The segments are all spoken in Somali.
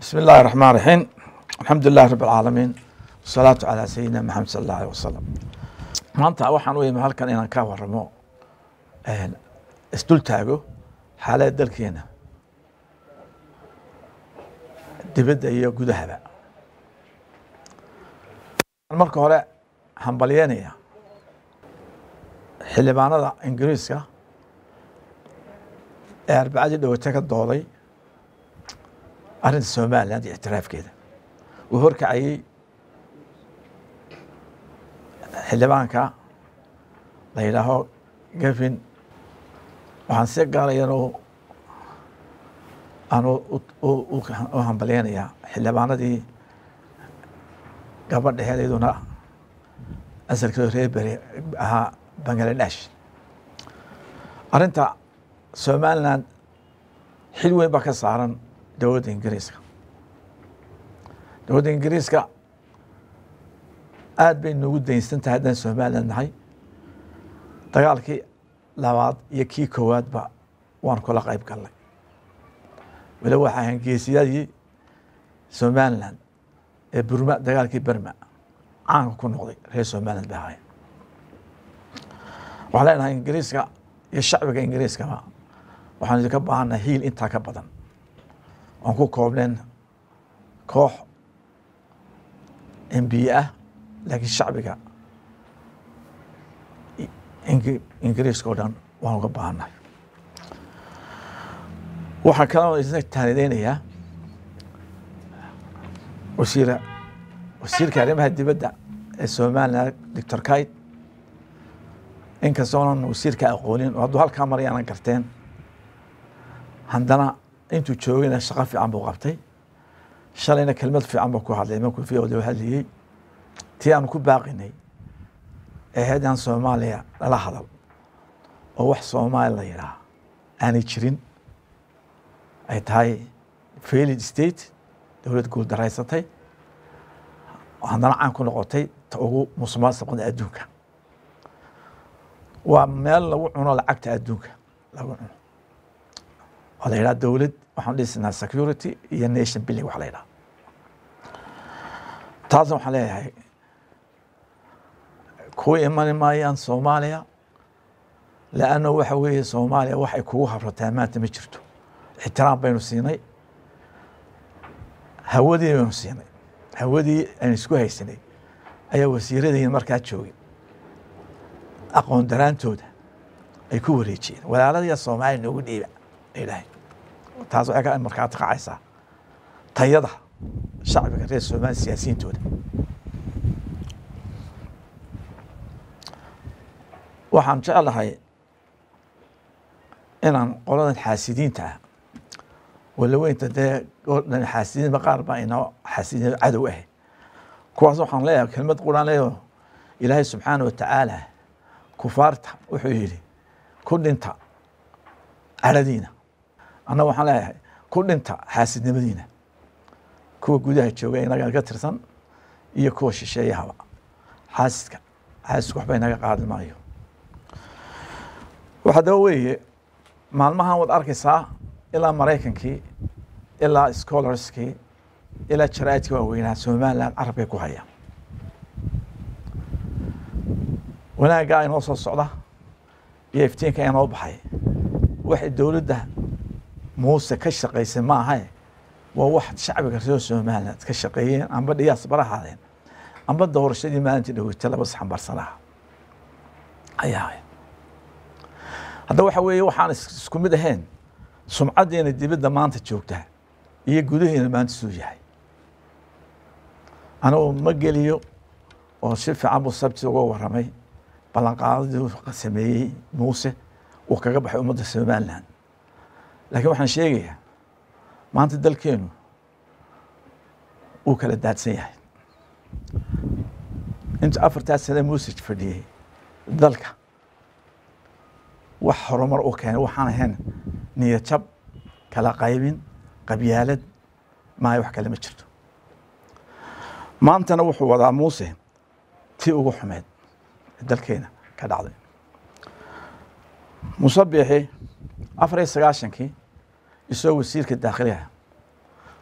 بسم الله الرحمن الرحيم الحمد لله رب العالمين والصلاة على سيدنا محمد صلى الله عليه وسلم maanta waxaan u imi halkan inaan ka waramo isdul taago xaalada dalkeena dibadda iyo gudahaba marka hore hambalyeynaya xildhibaanada ingiriiska ee arbacadii dhawate ka dooday arrinta somaliland iyo ictiraafkeeda uu horkacayey xildhibaanka la yidhaaho gavin waxaan si gaalayan u hambalyeynayaa xildhibaanadii gabadha heleyduna asalkeedu reer beri ahaa bangaladesh arrinta somaliland xil weyn baa ka saaran dowladda ingiriiska. Dowladda ingiriiska aad bay noogu daynsan tahay haddaan somaliland nahay. Dagaalkii labaad iyo kii koowaadba waan kula qayb galnay. Weli waxaa ahayn geesiyadii somaliland ee burma dagaalkii berma caanka ku noqday reer somaliland bay ahaayeen. Waxaan leenahay ingiriiska iyo shacbiga ingiriiskaba waxaan idinka baahannahay hiil intaa ka badan oon ku koobneen koox embiye ah laakiin shacbiga ingiriiska oo dhan waan uga baahannahay waxaan kaloo isna taanideynayaa wasiir wasiirka arrimaha dibadda ee somaliland doctor kite inkastoonan wasiirka aqoonin oo hadduu halkaa maray aanan garteen haddana intuu joogayna shaqo fiican buu qabtay. Shalayna kelmad fiican buu ku hadlay markuu v o hadlayey tii aanu ku baaqinay ee haddaan soomaaliya lala hadal oo wax soomaali la yidhaah aanay jirin. Ay tahay failid state dowlad guul daraysatay. Haddana caan ku noqotay ta ugu musuqmaasuqda adduunka. Waa meel lagu cuno lacagta adduunka lagu cuno. Waa la yidhaha dowlad waxaan dhisinaa security iyo nation building wax la yidhaha. Taasna waxaan leeyahay kuwa imani maayaan soomaaliya leanna waxa weeye soomaaliya waxay kugu habrataa maanta ma jirto. Ixtiraam baynu siinay hawadii baynu siinay hawadii aynu isku haysanay ayaa wasiiradiina markaa joogay aqoon daraantooda ay ku wareejiyeen. Walaaladiya soomaaliya noogu dhiiba ay dhahay taas waxay ka markaati qacaysaa tayada shacbiga reer soomaaliya siyaasiyiintooda waxaan jeclahay inaan qoladan xaasidiinta ah walaweynta dee odhan xaasidiinba qaar baa inoo xaasidiin cadow ah kuwaas waxaan leeyahay kelmad quraan leeyaho ilaahay subxaana watacaala kufaarta wuxuu yidhi ku dhinta cadhadiina annaga waxaan leeyahay ku dhinta xaasidnimadiina kuwa gudaha jooga inaga ka tirsan iyo kuwa shisheeyahaba. Xaasidka xaasidku waxba inaga qaadi maayo. Waxa daba weeye maalmahan waad arkaysaa ilaa maraykankii ilaa scholarskii ilaa jaraa'idkii waaweynaa somaliland carabkay ku hayaan wanaaggaa inoo soo socda iyo iftiinka inoo baxay waxay dowladda muuse ka shaqaysay ma ahae waa wax shacbiga reer somaliland ka shaqeeyeen amba dhiyaas barahaadeen amba doorashadii maalintii dhaweyta laba saxanbarsanaha ayaa hadda waxa weeye waxaan isku mid ahayn sumcaddeena dibadda maanta joogta iyo gudaheena maanta suu yahay. Anigu ma geliyo oo si fiican buu sabti uga waramay ballanqaadadii sameeyey muuse uu kaga baxay ummadda somaliland laakiin waxaan sheegayaa maanta dalkeenu uu kala daadsan yahay. Inta afartaas sane muuse fadhiyey dalka wax horumar u keenay waxaan ahayn niyad jab kala qaybin qabyaalad maayo wax kale ma jirto. Maantana wuxuu wadaa muuse tii ugu xumeed dalkeena ka dhacday. Muuse biixi afar iyo sagaashankii isagoo wasiirka daakhiliha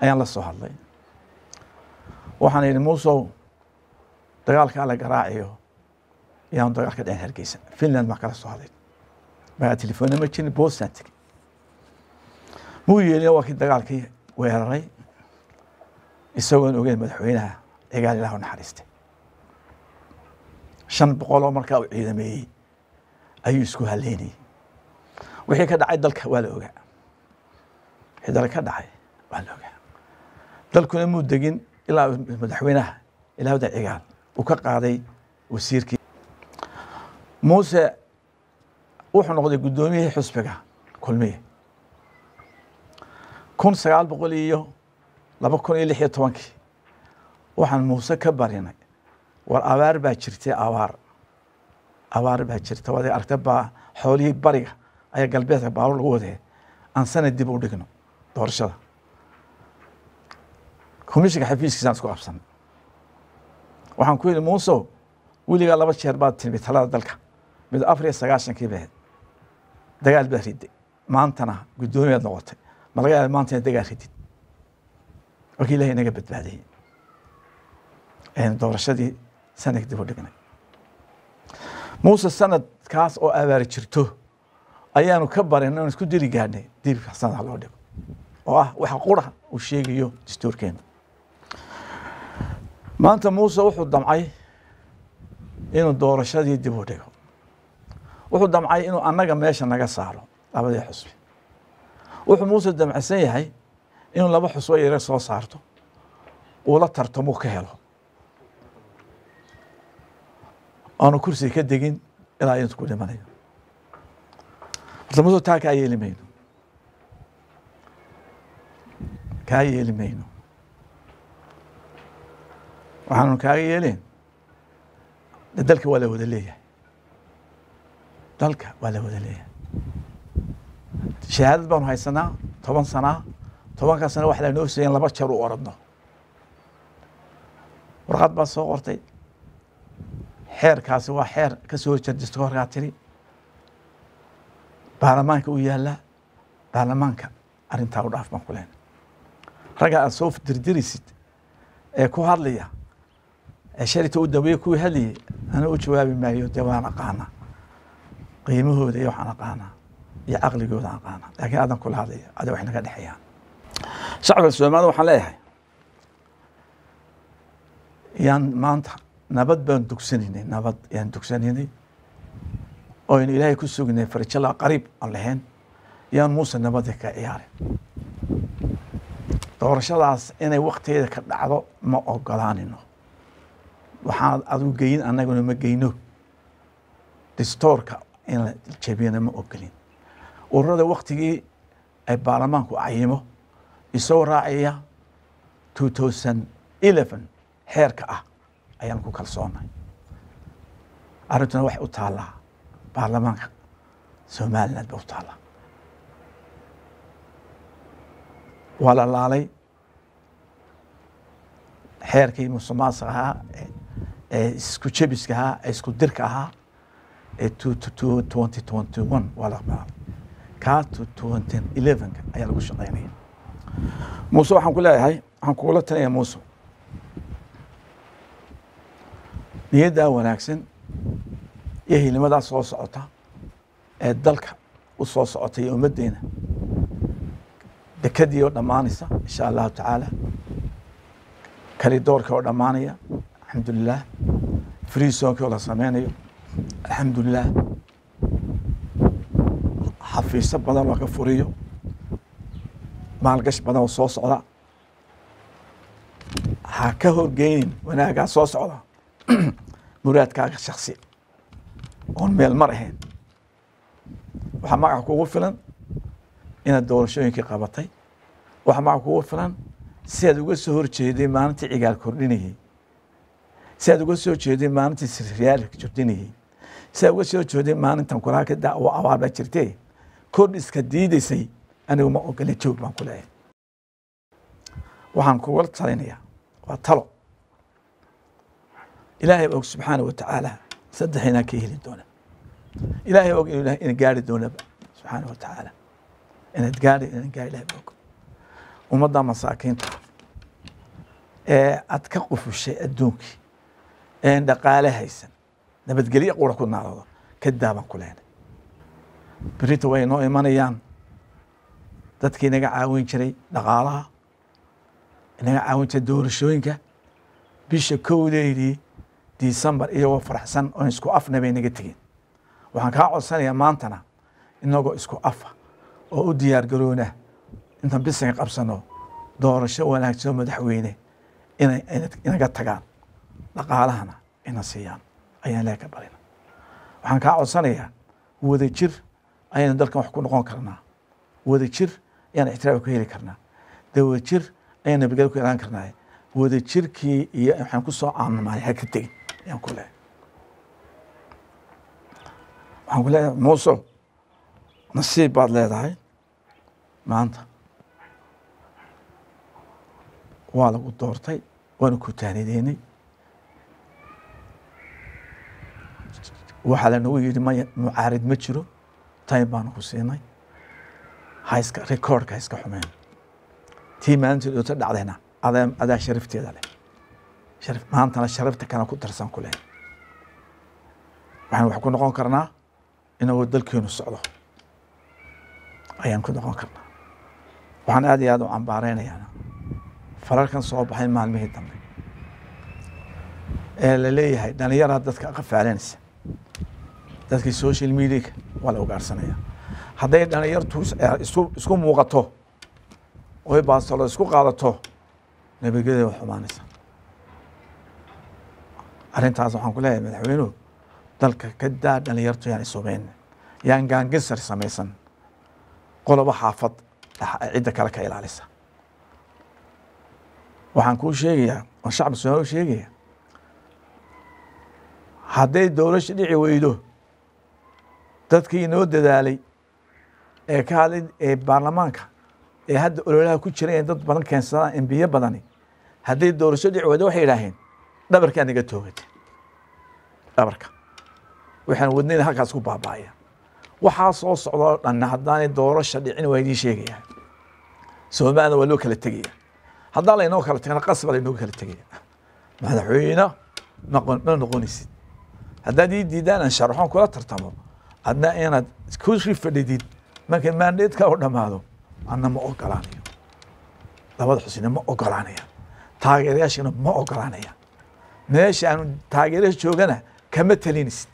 ayaan la soo hadlay. Waxaan yidhi muusow dagaalkaa la garaaciyo. Ayaanu dagaal ka dhicin hargeysa. Finland baan kala soo hadlay. Magaa telefoonna ma jirin boostaan tegey. Muu yeelina waa kii dagaalkii weeraray isagoon ogeyn madaxweynaha cigaal ilah u naxariistay. Shan boqol oo markaa uu ciidameeyey ayuu isku haleynayey wixii ka dhacay dalka waa la ogaa dalka ka dhacay waa la ogaa. Dalkuna muu degin ilaa madaxweynaha ilaahda cigaal uu ka qaaday wasiirkii. Muuse wuxuu noqday guddoomiyihii xusbiga kulmiye. Kun sagaal boqol iyo laba kun iyo lix iyo tobankii waxaan muuse ka barinay. War abaar baa jirtay abaar abaar baa jirta waad aragta baa xoolihii bariga ayaa galbeedka baalo lagu wadee aan sanad dib u dhigno doorashada. Komishinka xafiiskiisaan isku qabsanay waxaan ku yidhi muusow weligaa laba jeer baad timi talada dalka. Mid afar iyo sagaashankii bahed dagaal baad riday maantana guddoomiyaad noqotay. Ma laga yaaba maanta inaad dagaal ridid markii ilahay inaga badbaadiyey doorashadii sanadka dib u dhignay. Muuse sanadkaas oo abaari jirto ayaanu ka barin aan isku diri gaadhnay dibka sanad loo dhigo oo ah waxa qura uu sheegayo dastuurkeena. Maanta muuse wuxuu damcay inuu doorashadii dib u dhigo. Wuxuu damcay inuu annaga meesha naga saaro labadii xusbi. Wuxuu muuse damcsan yahay inuu laba xusbo yare soo saarto uu la tartamuu ka helo. Aanu kursiga ka degin ilaa intu ku dhimanayo. Horta muuse taa kaa yeeli mayno kaa yeeli mayno waxaanu kaaga yeeleen de dalka waa la wada leeyahay. Dalka waa la wada leeyahay. Shahaadad baanu haysanaa toban sanaa tobankaa sana waxa lanoo siiyeen laba jeer u oradno. Warqad baa soo qortay. Xeerkaasi waa xeer ka soo horjeedista horkaa tiri. Baarlamaanka u yaallaa. Baarlamaanka arrintaa u dhaaf baan ku leenay ragga aad soo dirdiraysid ee ku hadlaya ee sharita u dambeeye kuwii hadlayay ana u jawaabi maayo dee waan aqaanaa. Qiimahooda iyo waxaan aqaanaa iyo caqligooda aqaanaa. Laakiin aadan kula hadlaya ada wax naga dhexeeyaan. Shacabka soomaalida waxaan leeyahay yaan maanta nabad baan dugsanaynay nabad yaan dugsanaynay oo aynu ilaahay ku sugnay farjala qariib aan lahayn yaan muuse nabadda ka ciyaarin doorashadaas inay waktigeeda ka dhacdo ma ogolaanino. Waxaan adigu geyin annaguna ma geyno. Distoorka in la jebiyana ma ogolin. Ururada waktigii ay baarlamaanku cayimo isoo raacaya two thousand eleven xeerka ah ayaan ku kalsoonahay arrintuna waxay u taallaa baarlamaanka somaliland ba u taallaa waa la laalay. Xeerkii musuqmaasuqa ahaa ee isku jebiska ahaa ee isku dirka ahaa ee waa la laalay kaa ayaa lagu shaqeynaya muuse waxaan ku leeyahay waxaan kugula talinaya muuse niyaddaa wanaagsan iyo hilimadaa soo socota ee dalka u soo socota iyo ummaddeena dekadii oo dhammaanaysa insha allahu tacaala kali doorkii oo dhammaanaya alxamdulilah freesonkii oo la sameynayo alxamdulilah xafiisyo badan oo ka furiyo maalgash badan oo soo socda. Ha ka horgeynin wanaaggaa soo socda. Muraadkaaga shaksi oon meel mar ahayn. Waxaa magaca kugu filan inaad doorashooyinkii qabatay. Waxaa magaca kugu filan? Si aad uga soo horjeeday maalintii cigaal kordhinayey si aad uga soo jeeday maalintii siryaal jordinayey si aad uga soo jeeday maalintan kulaha ka da abaar baa jirtee kordhiska diidaysay. Anigu ma ogolin joog baan ku leeyahay. Waxaan kugula talinayaa. Waa talo. Ilaahay og subxaana wa tacaala ka heli doona ilaahay og ina gaari doonaba subxaana wa inaad gaari inaan gaari ilahay og ummadda masaakiinta ee aad ka qufushay adduunkii een dhaqaale haysan. Nabadgelyo qura ku naalado ka daabaan ku leenay berita way noo imanayaan. Dadkii naga caawin jiray dhaqaalaha. Naga caawin jiray doorashooyinka. Bisha kowdeydii disembar iyagoo faraxsan oon isku afna bay naga tegeen. Waxaan kaa codsanayaa maantana inagoo isku afa oo u diyaar garoona intaan bisanka qabsano doorasho wanaagsan madaxweyne inaga tagaan dhaqaalahana ina siiyaan. Ayaan ilaah ka barina. Waxaan kaa codsanayaa wada jir ayaynu dalkan wax ku noqon karnaa. Wada jir ayaan ixtiraaf ku heli karnaa. De wada jir ayaan nabadgelyo ku ilaan karnaa. Wada jirkii iyo waxaan ku soo caanamay ha ka tegin. Ayaan ku leeyahay. Waxaan ku leeyahay muuso nasiib baad leedahay maanta waa lagu doortay waana ku taanideynay. Waxaa lanagu yidhi maya mucaarid ma jiro time baanu ku siinay. Haiska recordka haiska xumeen. Tii maalinteed oota dhacdayna adaa adaa sharafteeda leh. Sharaf maantana sharafta kana ku darsan ku leh. Waxaan wax ku noqon karnaa inagoo dalkeenu socdo. Ayaan ku noqon karnaa waxaan aad iyo aad u cambaareynayana fararkan soo baxay maalmihii dambe. Ee la leeyahay dhalinyaraa dadka qafaalanaysa dadkii social mediaka waa la ugaarsanaya. Hadday dhalinyartu isku muuqato oy baastolo isku qaadato nabadgelyada waa xumaanaysa arrintaas waxaan ku leeyahay madaxweynuhu dalka ka daa dhalinyartu yaan isumeyn yaan gaangisar samaysan. Qolobo xaafad cidda kale ka ilaalisa. Waxaan kuu sheegayaa oo shacbi somaali sheegaya hadday dowlasha dhici weydo dadkii inoo dadaalay ee ka hadlay ee baarlamaanka ee hadda ololaha ku jira in dad badan keensadaan embiye badani hadday doorasho dhici weydo waxay idhaaheen dhabarkaa naga toogata dhabarka. Waxaan wadnayna halkaas ku baaba'aya. Waxaa soo socda oo dhan haddaanay doorasha dhicin waa idiin sheegaya soomaalina waa loo kala tegaya haddaan laynoo kala tegana qasba laynoo kala tegaya madaxweyne noqon ma noqonaysid haddaad ii diidaan aan sharaxoon kula tartamo adna inaad ku rifadhidid marka maandeedka u dhammaado anna ma ogolaanayo labada xusina ma ogolaanaya taageerayaashina ma ogolaanaya meesha aanu taageerasha joogana kama talinaysid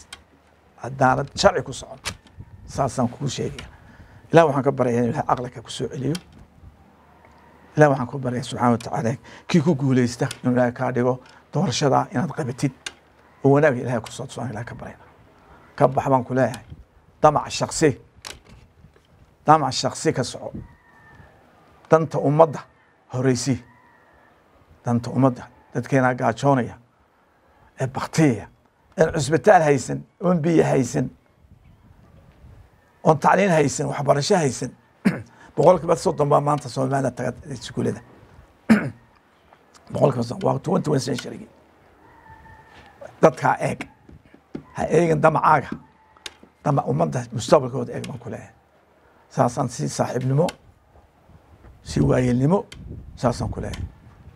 haddaanad sharci ku socon saasaan kuu sheegaya ilah waxaan ka baryaya in ilahay aqliga ku soo celiyo ilah waxaan ku baryaya subxana watacaala kii ku guuleysta inuu ilahay kaa dhigo doorashadaa inaad qabatid oo wanaaga ilahay ku soo tusaan ilahay ka baryana ka bax baan ku leeyahay. Damac shaksi damac shaksi ka soco. Danta ummadda horeysi. Danta ummadda dadkeenaa gaajoonaya ee baktiyaya een cusbitaal haysan oon biyo haysan oon tacliin haysan waxbarasho haysan boqol kiiba soddon baa maanta soomaalida taga iskuulada. Boqol kiiba soddon waa twenty one century dadkaa eeg. Ha eegin damacaaga damac ummadda mustaqbalkooda eeg baan ku leeyahay. Saasaan si saaxiibnimo si waayelnimo saasaan ku leeyahay.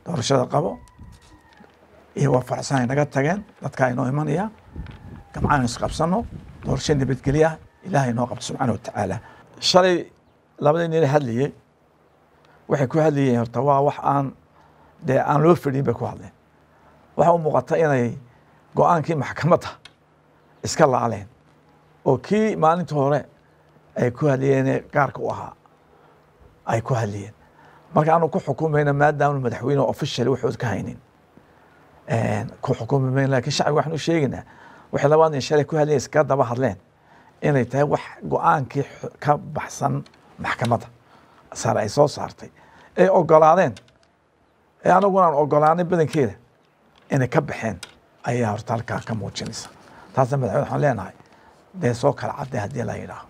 Doorashada qabo iyo faraxsanay naga tageen. Dadkaa inoo imanaya gamcaan isqabsano. Doorasho nabadgelya ilahay inoo qabto subxaana watacaala shalay labadii nin hadlayey waxay ku hadlayeen horta waa wax aan dee aan loo fadhin bay ku hadleen. Waxa u muuqata inay go'aankii maxkamadda iska laaleen oo kii maalintii hore ay ku hadlayeen gaarka u ahaa ay ku hadlayeen. Marka aanu ku xukumayna maadaama madaxweyne official waxood ka haynin ku xukumi mayn laakiin shacbiga waxaan u sheegaynaa waxay labada nin shalay ku hadlayeen iska daba hadleen inay tahay wax go'aankii ka baxsan maxkamadda sare ay soo saartay. Ay ogolaadeen. Ee anaguna aan ogolaanay badankeeda inay ka baxeen ayaa horta halkaa ka muujinaysa. Taasna madaxweyne waxaan leenahay dee soo kala cadday haddii la yidhaaho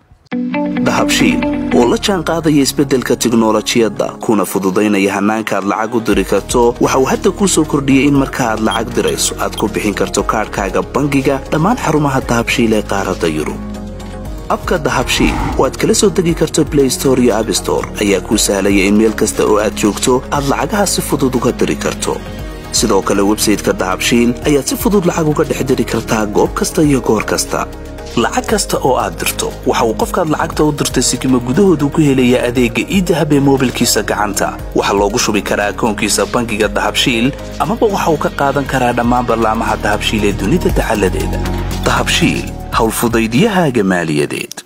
dahabshiil oo la jaan qaadaya isbeddelka tiknolojiyadda kuna fududaynaya hannaanka aad lacag u diri karto waxa uu hadda kuu soo kordhiyey in marka aad lacag dirayso aad ku bixin karto kaadhkaaga bangiga dhammaan xarumaha dahabshiil ee qaaradda yurub abka dahabshiil oo aad kala soo degi karto blay store iyo abstore ayaa kuu sahlaya in meel kasta oo aad joogto aad lacagaha si fudud uga diri karto. Sidoo kale websayteka dahabshiil ayaad si fudud lacag uga dhex diri kartaa goob kasta iyo goor kasta. Lacag kasta oo aad dirto waxa uu qofkaad lacagta u dirtay sikima gudahoodu ku helayaa adeegga iidahab ee moobilkiisa gacanta. Waxaa loogu shubi karaa akoonkiisa bangiga dahabshiil amaba waxa uu ka qaadan karaa dhammaan ballaamaha dahabshiil ee dunida dacaladeeda dahabshiil حول فضيديها جمال يديد.